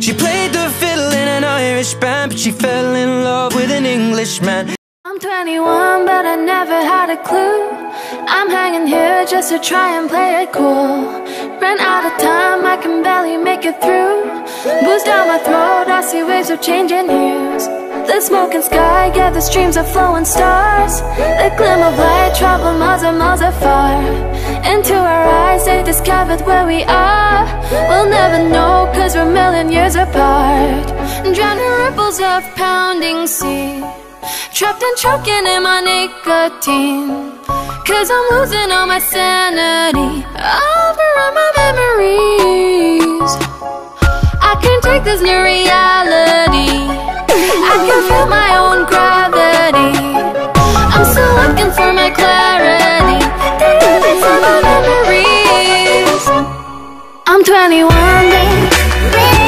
She played the fiddle in an Irish band, but she fell in love with an Englishman. I'm 21, but I never had a clue. I'm hanging here just to try and play it cool. Ran out of time, I can barely make it through. Booze down my throat, I see waves of changing hues. The smoking sky, the streams of flowing stars. The glimmer of light travel miles and miles afar. Into our eyes, they discovered where we are. We'll never know, cause we're million years apart. Drowning ripples of pounding sea. Trapped and choking in my nicotine Cause I'm losing all my sanity Overrun my memories I can't take this new reality 21 days.